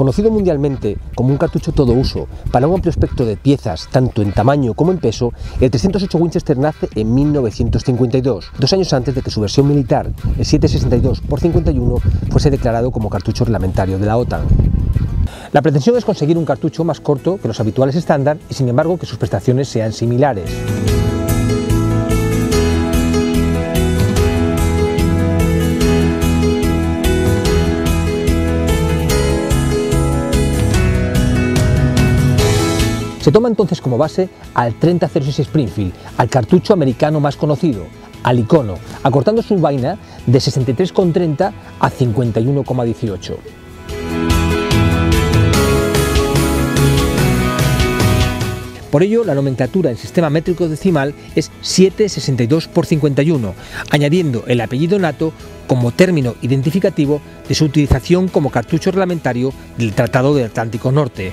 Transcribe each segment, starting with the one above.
Conocido mundialmente como un cartucho todo uso para un amplio espectro de piezas, tanto en tamaño como en peso, el 308 Winchester nace en 1952, dos años antes de que su versión militar, el 762 x 51, fuese declarado como cartucho reglamentario de la OTAN. La pretensión es conseguir un cartucho más corto que los habituales estándar y sin embargo que sus prestaciones sean similares. Se toma entonces como base al 3006 Springfield, al cartucho americano más conocido, al icono, acortando su vaina de 63,30 a 51,18. Por ello, la nomenclatura en sistema métrico decimal es 762 por 51, añadiendo el apellido nato como término identificativo de su utilización como cartucho reglamentario del Tratado del Atlántico Norte.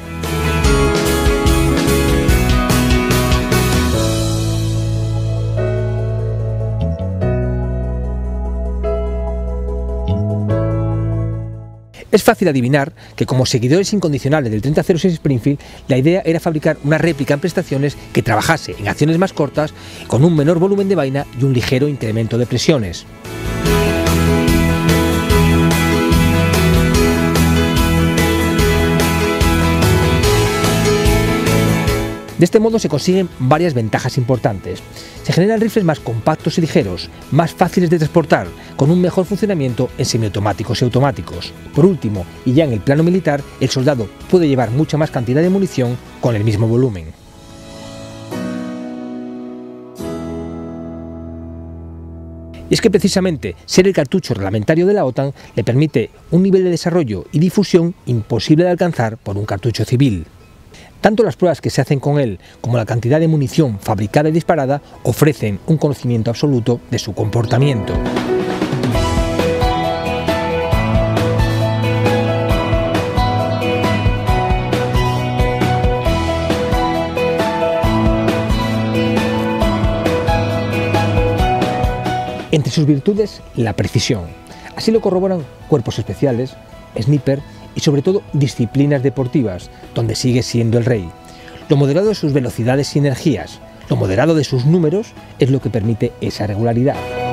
Es fácil adivinar que como seguidores incondicionales del 3006 Springfield, la idea era fabricar una réplica en prestaciones que trabajase en acciones más cortas, con un menor volumen de vaina y un ligero incremento de presiones. De este modo se consiguen varias ventajas importantes. Se generan rifles más compactos y ligeros, más fáciles de transportar, con un mejor funcionamiento en semiautomáticos y automáticos. Por último, y ya en el plano militar, el soldado puede llevar mucha más cantidad de munición con el mismo volumen. Y es que precisamente ser el cartucho reglamentario de la OTAN le permite un nivel de desarrollo y difusión imposible de alcanzar por un cartucho civil. Tanto las pruebas que se hacen con él como la cantidad de munición fabricada y disparada ofrecen un conocimiento absoluto de su comportamiento. Entre sus virtudes, la precisión. Así lo corroboran cuerpos especiales, sniper y sobre todo disciplinas deportivas, donde sigue siendo el rey. Lo moderado de sus velocidades y energías, lo moderado de sus números es lo que permite esa regularidad.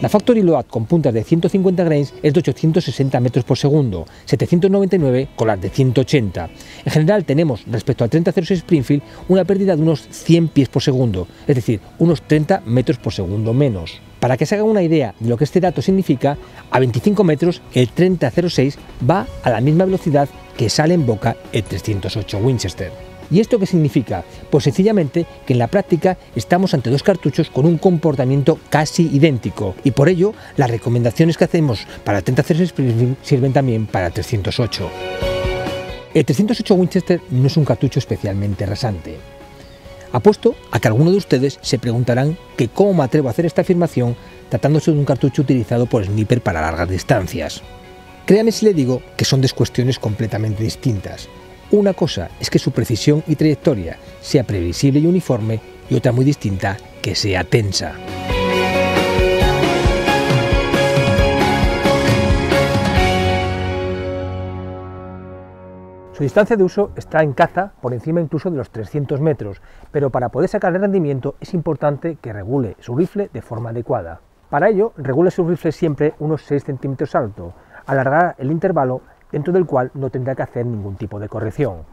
La Factory Load con puntas de 150 grains es de 860 metros por segundo, 799 con las de 180. En general tenemos, respecto al 3006 Springfield, una pérdida de unos 100 pies por segundo, es decir, unos 30 metros por segundo menos. Para que se haga una idea de lo que este dato significa, a 25 metros el 3006 va a la misma velocidad que sale en boca el 308 Winchester. ¿Y esto qué significa? Pues sencillamente que en la práctica estamos ante dos cartuchos con un comportamiento casi idéntico y por ello las recomendaciones que hacemos para el 3006 Springfield sirven también para el 308. El 308 Winchester no es un cartucho especialmente rasante. Apuesto a que algunos de ustedes se preguntarán que cómo me atrevo a hacer esta afirmación tratándose de un cartucho utilizado por sniper para largas distancias. Créame si le digo que son dos cuestiones completamente distintas. Una cosa es que su precisión y trayectoria sea previsible y uniforme y otra muy distinta que sea tensa. Su distancia de uso está en caza por encima incluso de los 300 metros, pero para poder sacar el rendimiento es importante que regule su rifle de forma adecuada. Para ello, regule su rifle siempre unos 6 centímetros alto, alargar el intervalo dentro del cual no tendrá que hacer ningún tipo de corrección.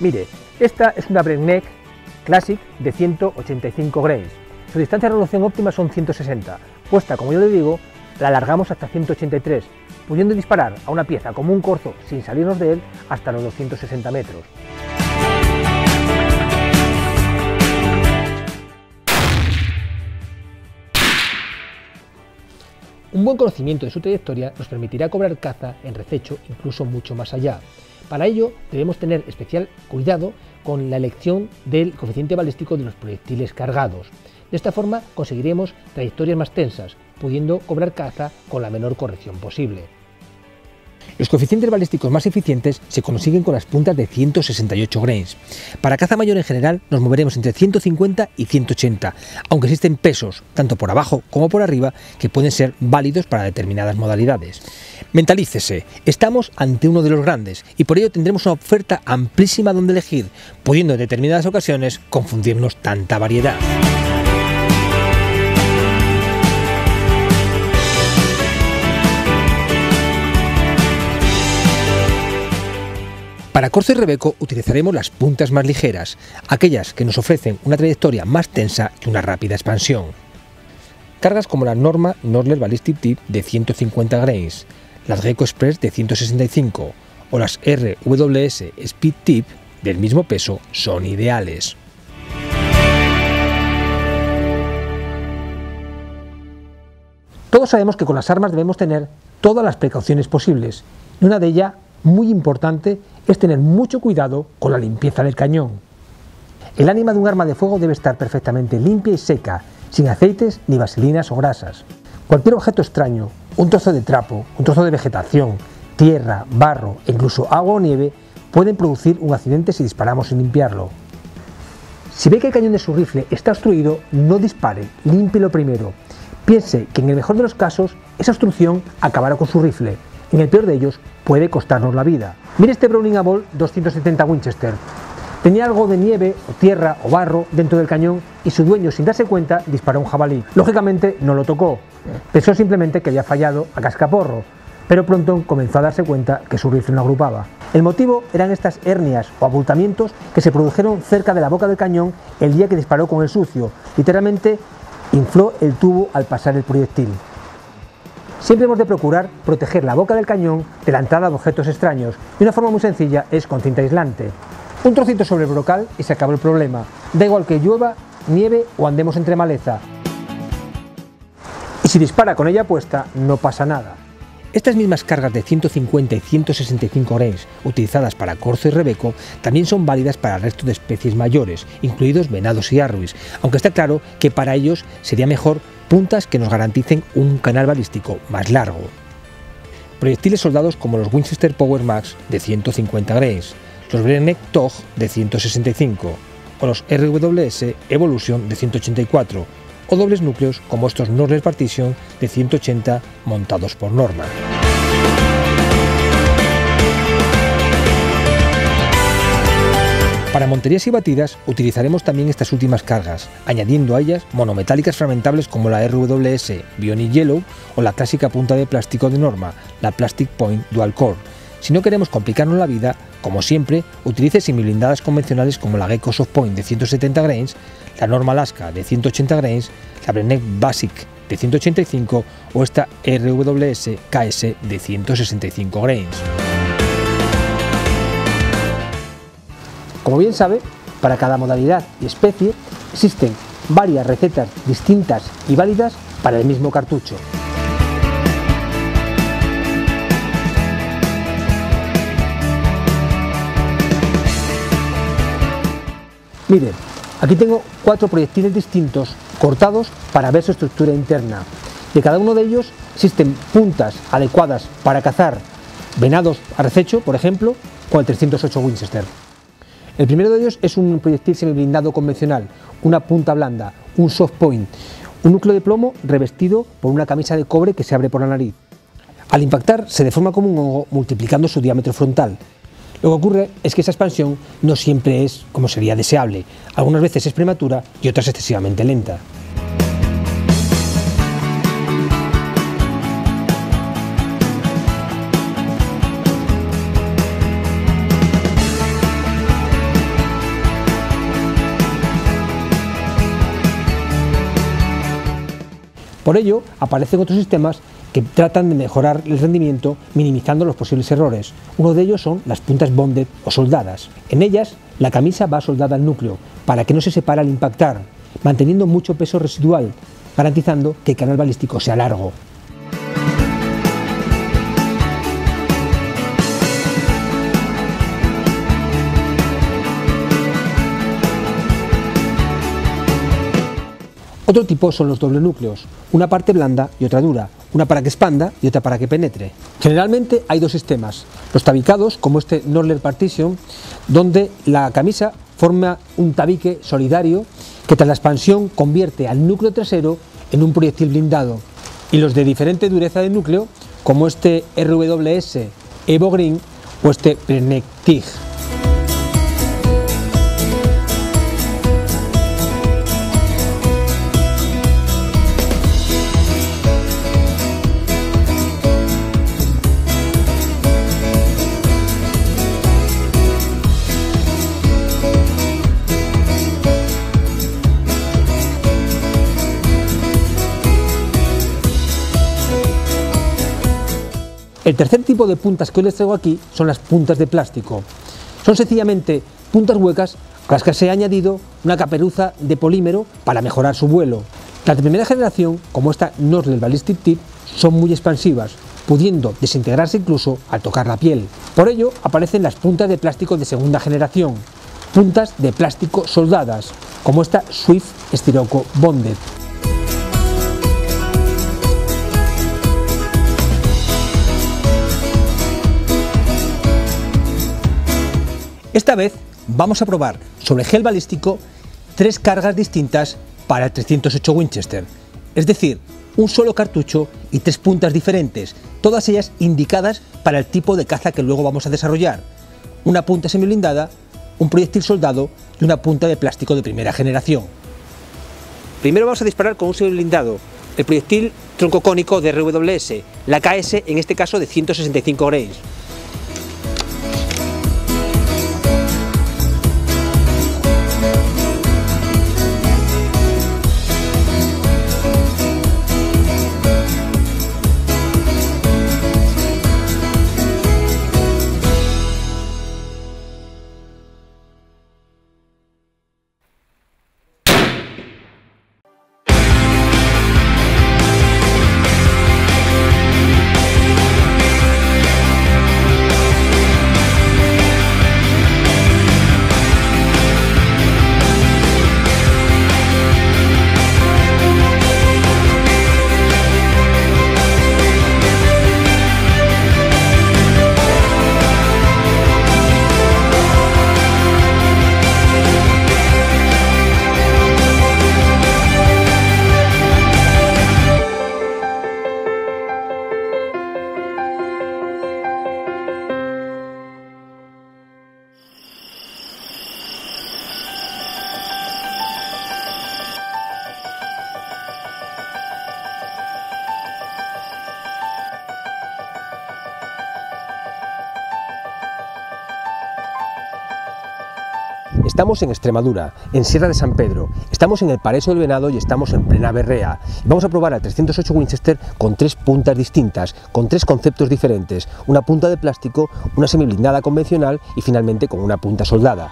Mire, esta es una breakneck Classic de 185 grains. Su distancia de revolución óptima son 160. Puesta, como yo le digo, la alargamos hasta 183, pudiendo disparar a una pieza como un corzo sin salirnos de él hasta los 260 metros. Un buen conocimiento de su trayectoria nos permitirá cobrar caza en rececho incluso mucho más allá. Para ello debemos tener especial cuidado con la elección del coeficiente balístico de los proyectiles cargados. De esta forma conseguiremos trayectorias más tensas, pudiendo cobrar caza con la menor corrección posible. Los coeficientes balísticos más eficientes se consiguen con las puntas de 168 grains. Para caza mayor en general nos moveremos entre 150 y 180, aunque existen pesos, tanto por abajo como por arriba, que pueden ser válidos para determinadas modalidades. Mentalícese, estamos ante uno de los grandes y por ello tendremos una oferta amplísima donde elegir, pudiendo en determinadas ocasiones confundirnos tanta variedad. Para Corzo y Rebeco utilizaremos las puntas más ligeras, aquellas que nos ofrecen una trayectoria más tensa y una rápida expansión. Cargas como la Norma Norler Ballistic Tip de 150 grains, las Gecko Express de 165 o las RWS Speed Tip del mismo peso son ideales. Todos sabemos que con las armas debemos tener todas las precauciones posibles, y una de ellas muy importante es tener mucho cuidado con la limpieza del cañón. El ánima de un arma de fuego debe estar perfectamente limpia y seca, sin aceites ni vaselinas o grasas. Cualquier objeto extraño, un trozo de trapo, un trozo de vegetación, tierra, barro e incluso agua o nieve pueden producir un accidente si disparamos sin limpiarlo. Si ve que el cañón de su rifle está obstruido, no dispare, límpielo primero. Piense que en el mejor de los casos, esa obstrucción acabará con su rifle, en el peor de ellos puede costarnos la vida. Mire este Browning Ball 270 Winchester. Tenía algo de nieve, o tierra, o barro dentro del cañón y su dueño, sin darse cuenta, disparó un jabalí. Lógicamente no lo tocó. Pensó simplemente que había fallado a cascaporro, pero pronto comenzó a darse cuenta que su rifle no agrupaba. El motivo eran estas hernias o abultamientos que se produjeron cerca de la boca del cañón el día que disparó con el sucio. Literalmente infló el tubo al pasar el proyectil. Siempre hemos de procurar proteger la boca del cañón de la entrada de objetos extraños y una forma muy sencilla es con cinta aislante. Un trocito sobre el brocal y se acabó el problema. Da igual que llueva, nieve o andemos entre maleza. Y si dispara con ella puesta, no pasa nada. Estas mismas cargas de 150 y 165 grains utilizadas para corzo y rebeco también son válidas para el resto de especies mayores, incluidos venados y arruis, aunque está claro que para ellos sería mejor puntas que nos garanticen un canal balístico más largo. Proyectiles soldados como los Winchester Power Max de 150 grains, los Brenneck TOG de 165 o los RWS Evolution de 184 o dobles núcleos como estos Norler Partition de 180 montados por Norma. Monterías y batidas utilizaremos también estas últimas cargas, añadiendo a ellas monometálicas fragmentables como la RWS Bionic Yellow o la clásica punta de plástico de norma, la Plastic Point Dual Core. Si no queremos complicarnos la vida, como siempre, utilice semiblindadas convencionales como la Gecko Soft Point de 170 grains, la Norma Alaska de 180 grains, la Brenneck Basic de 185 o esta RWS KS de 165 grains. Como bien sabe, para cada modalidad y especie existen varias recetas distintas y válidas para el mismo cartucho. Miren, aquí tengo cuatro proyectiles distintos cortados para ver su estructura interna. De cada uno de ellos existen puntas adecuadas para cazar venados a rececho, por ejemplo, con el 308 Winchester. El primero de ellos es un proyectil semiblindado convencional, una punta blanda, un soft point, un núcleo de plomo revestido por una camisa de cobre que se abre por la nariz. Al impactar se deforma como un hongo multiplicando su diámetro frontal. Lo que ocurre es que esa expansión no siempre es como sería deseable, algunas veces es prematura y otras excesivamente lenta. Por ello, aparecen otros sistemas que tratan de mejorar el rendimiento minimizando los posibles errores. Uno de ellos son las puntas bonded o soldadas. En ellas, la camisa va soldada al núcleo para que no se separe al impactar, manteniendo mucho peso residual, garantizando que el canal balístico sea largo. Otro tipo son los doble núcleos, una parte blanda y otra dura, una para que expanda y otra para que penetre. Generalmente hay dos sistemas, los tabicados, como este Norler Partition, donde la camisa forma un tabique solidario que tras la expansión convierte al núcleo trasero en un proyectil blindado, y los de diferente dureza de núcleo, como este RWS Evo Green o este Prenectig. El tercer tipo de puntas que hoy les traigo aquí son las puntas de plástico. Son sencillamente puntas huecas a las que se ha añadido una caperuza de polímero para mejorar su vuelo. Las de primera generación, como esta Norlel Ballistic Tip, son muy expansivas, pudiendo desintegrarse incluso al tocar la piel. Por ello aparecen las puntas de plástico de segunda generación, puntas de plástico soldadas, como esta Swift Styroco Bonded. Esta vez vamos a probar sobre gel balístico tres cargas distintas para el 308 Winchester, es decir, un solo cartucho y tres puntas diferentes, todas ellas indicadas para el tipo de caza que luego vamos a desarrollar. Una punta semi-blindada, un proyectil soldado y una punta de plástico de primera generación. Primero vamos a disparar con un semi-blindado, el proyectil tronco cónico de RWS, la KS en este caso de 165 grains. Estamos en Extremadura, en Sierra de San Pedro, estamos en el Pareso del Venado y estamos en plena berrea. Vamos a probar al 308 Winchester con tres puntas distintas, con tres conceptos diferentes, una punta de plástico, una semiblindada convencional y finalmente con una punta soldada.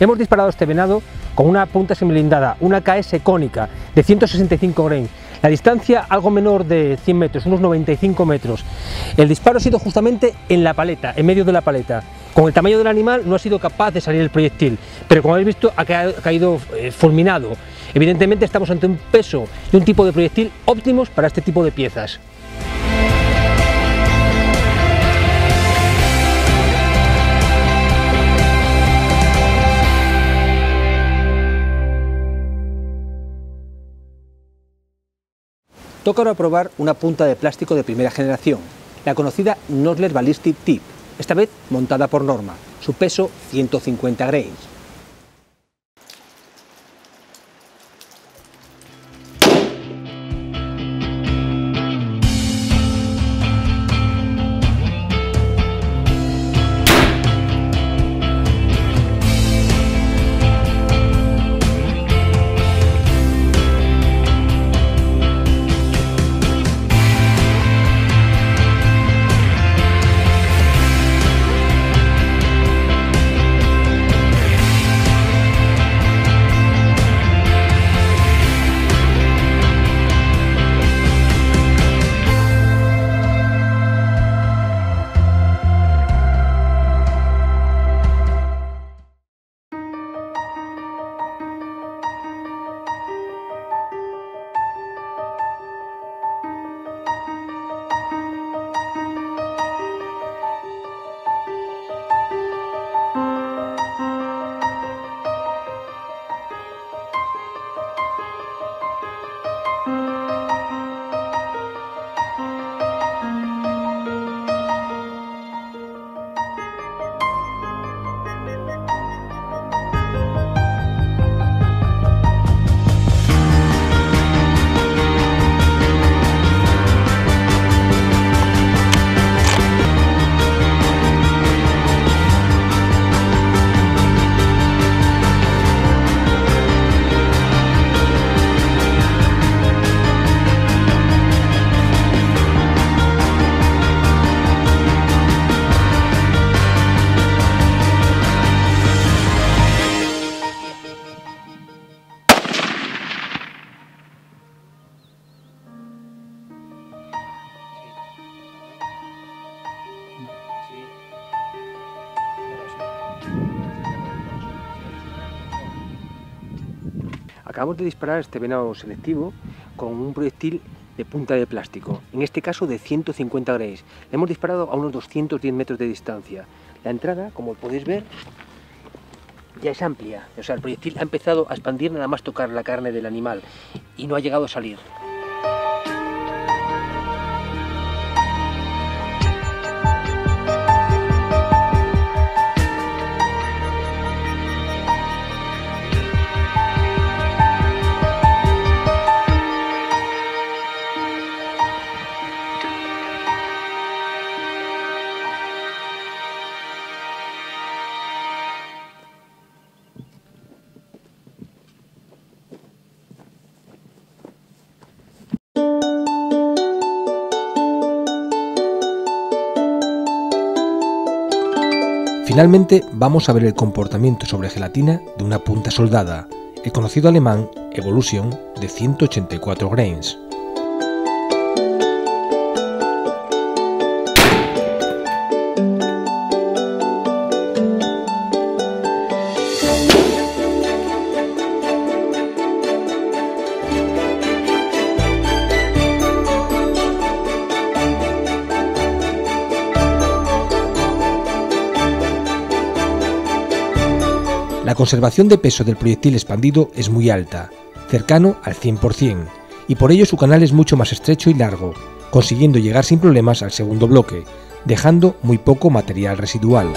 Hemos disparado este venado con una punta semilindada, una KS cónica de 165 grains. La distancia algo menor de 100 metros, unos 95 metros. El disparo ha sido justamente en la paleta, en medio de la paleta. Con el tamaño del animal no ha sido capaz de salir el proyectil, pero como habéis visto ha caído eh, fulminado. Evidentemente estamos ante un peso y un tipo de proyectil óptimos para este tipo de piezas. Toca ahora probar una punta de plástico de primera generación, la conocida Nosler Ballistic Tip, esta vez montada por Norma, su peso 150 grains. Acabamos de disparar este venado selectivo con un proyectil de punta de plástico, en este caso de 150 grains. Le hemos disparado a unos 210 metros de distancia. La entrada, como podéis ver, ya es amplia. O sea, el proyectil ha empezado a expandir nada más tocar la carne del animal y no ha llegado a salir. Finalmente vamos a ver el comportamiento sobre gelatina de una punta soldada, el conocido alemán Evolution de 184 grains. Conservación de peso del proyectil expandido es muy alta, cercano al 100%, y por ello su canal es mucho más estrecho y largo, consiguiendo llegar sin problemas al segundo bloque, dejando muy poco material residual.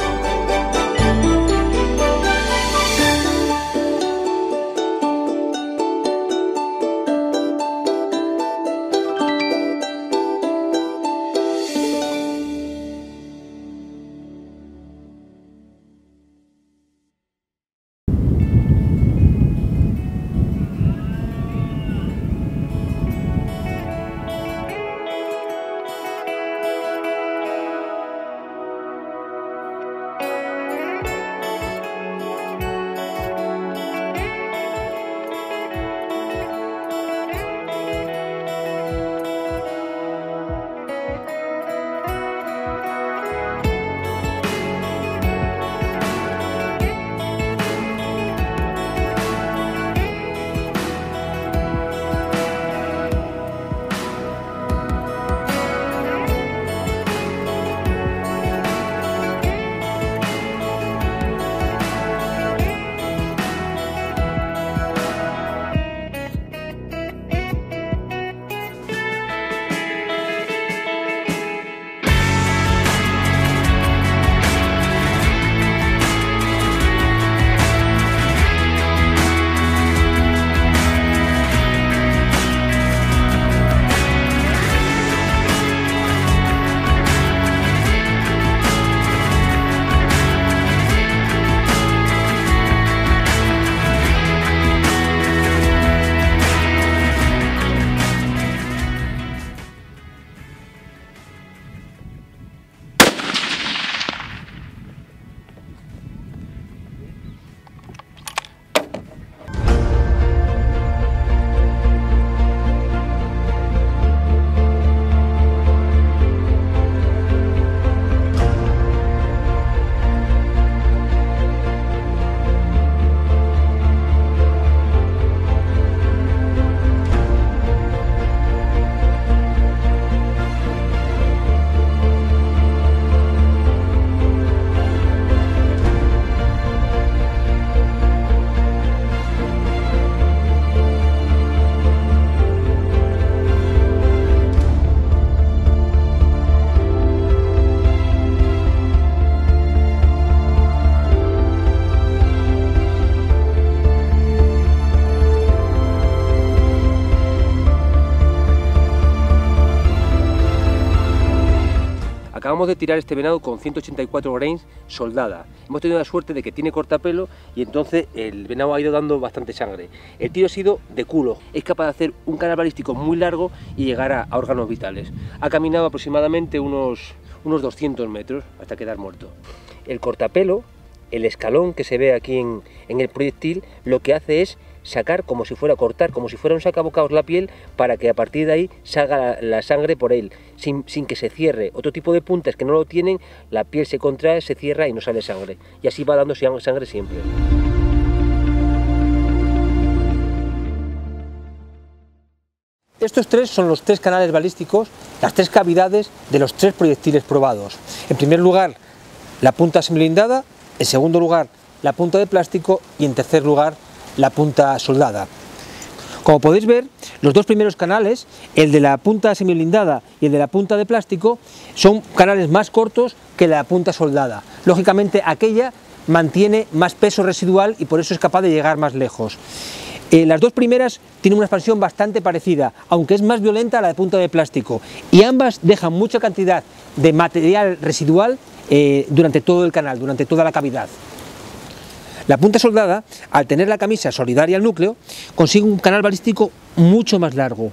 De tirar este venado con 184 grains soldada. Hemos tenido la suerte de que tiene cortapelo y entonces el venado ha ido dando bastante sangre. El tiro ha sido de culo. Es capaz de hacer un canal balístico muy largo y llegar a, órganos vitales. Ha caminado aproximadamente unos, unos 200 metros hasta quedar muerto. El cortapelo, el escalón que se ve aquí en, en el proyectil, lo que hace es sacar como si fuera cortar, como si fuera un sacabocados la piel para que a partir de ahí salga la, sangre por él, sin, que se cierre. Otro tipo de puntas que no lo tienen, la piel se contrae, se cierra y no sale sangre. Y así va dando sangre siempre. Estos tres son los tres canales balísticos, las tres cavidades de los tres proyectiles probados. En primer lugar, la punta semilindada, en segundo lugar, la punta de plástico y en tercer lugar, la punta soldada. Como podéis ver, los dos primeros canales, el de la punta semiblindada y el de la punta de plástico, son canales más cortos que la punta soldada. Lógicamente aquella mantiene más peso residual y por eso es capaz de llegar más lejos. Eh, las dos primeras tienen una expansión bastante parecida, aunque es más violenta a la de punta de plástico, y ambas dejan mucha cantidad de material residual eh, durante todo el canal, durante toda la cavidad. La punta soldada, al tener la camisa solidaria al núcleo, consigue un canal balístico mucho más largo,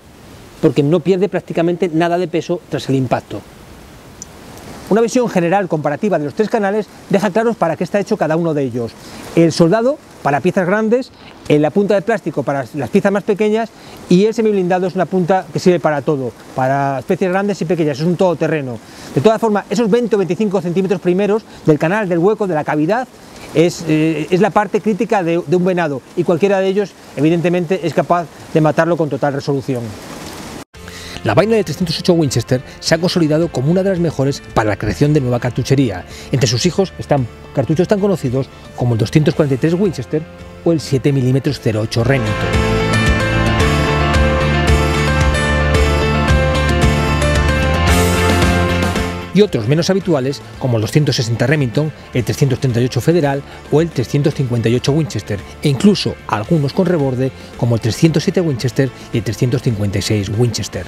porque no pierde prácticamente nada de peso tras el impacto. Una visión general comparativa de los tres canales deja claros para qué está hecho cada uno de ellos. El soldado para piezas grandes, la punta de plástico para las piezas más pequeñas y el semiblindado es una punta que sirve para todo, para especies grandes y pequeñas, es un todoterreno. De todas formas, esos 20 o 25 centímetros primeros del canal, del hueco, de la cavidad, eh, es, la parte crítica de, un venado y cualquiera de ellos evidentemente es capaz de matarlo con total resolución. La vaina de 308 Winchester se ha consolidado como una de las mejores para la creación de nueva cartuchería. Entre sus hijos están cartuchos tan conocidos como el 243 Winchester o el 7 mm 08 Remington. Y otros menos habituales como el 260 Remington, el 338 Federal o el 358 Winchester e incluso algunos con reborde como el 307 Winchester y el 356 Winchester.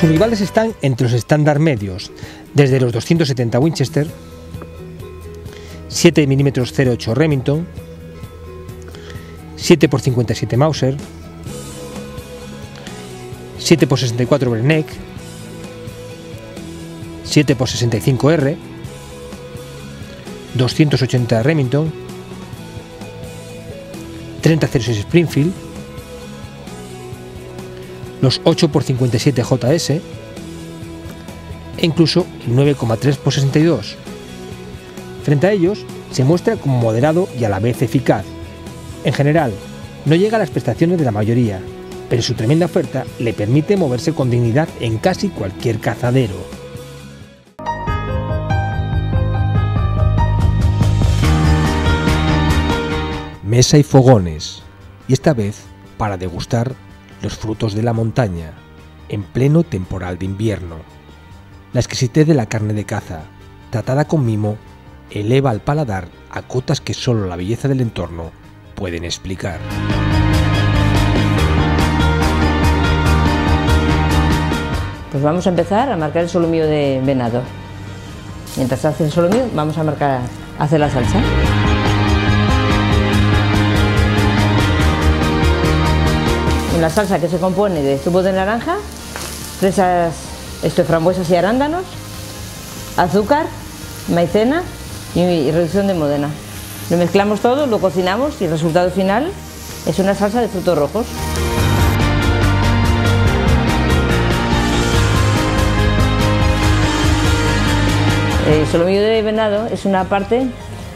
Sus rivales están entre los estándar medios, desde los 270 Winchester, 7 mm 08 Remington, 7 x 57 Mauser, 7x64 Brenek, 7x65R, 280 Remington, 3006 Springfield, los 8x57 JS e incluso el 9,3x62. Frente a ellos se muestra como moderado y a la vez eficaz. En general, no llega a las prestaciones de la mayoría, pero su tremenda oferta le permite moverse con dignidad en casi cualquier cazadero. Mesa y fogones, y esta vez para degustar los frutos de la montaña, en pleno temporal de invierno. La exquisitez de la carne de caza, tratada con mimo, eleva al paladar a cotas que solo la belleza del entorno pueden explicar. Pues vamos a empezar a marcar el solomillo de venado. Mientras hace el solomillo, vamos a marcar, hacer la salsa. Una salsa que se compone de zumo de naranja, fresas, esto, frambuesas y arándanos, azúcar, maicena y reducción de modena. Lo mezclamos todo, lo cocinamos y el resultado final es una salsa de frutos rojos. El solomillo de venado es una parte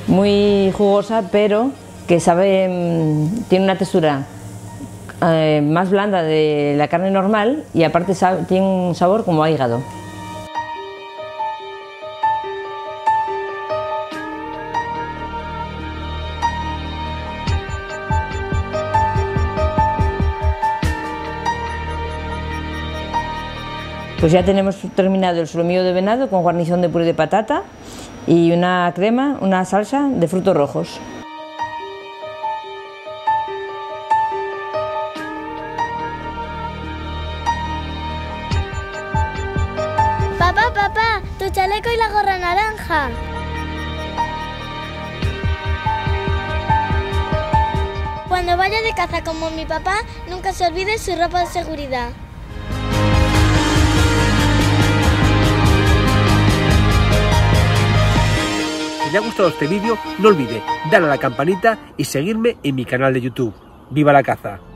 muy jugosa, pero que sabe, mm, tiene una textura eh, más blanda de la carne normal y aparte tiene un sabor como a hígado. Pues ya tenemos terminado el solomillo de venado con guarnición de puré de patata y una crema, una salsa de frutos rojos. Papá, papá, tu chaleco y la gorra naranja. Cuando vaya de caza como mi papá, nunca se olvide su ropa de seguridad. Si te ha gustado este vídeo, no olvide darle a la campanita y seguirme en mi canal de YouTube. ¡Viva la caza!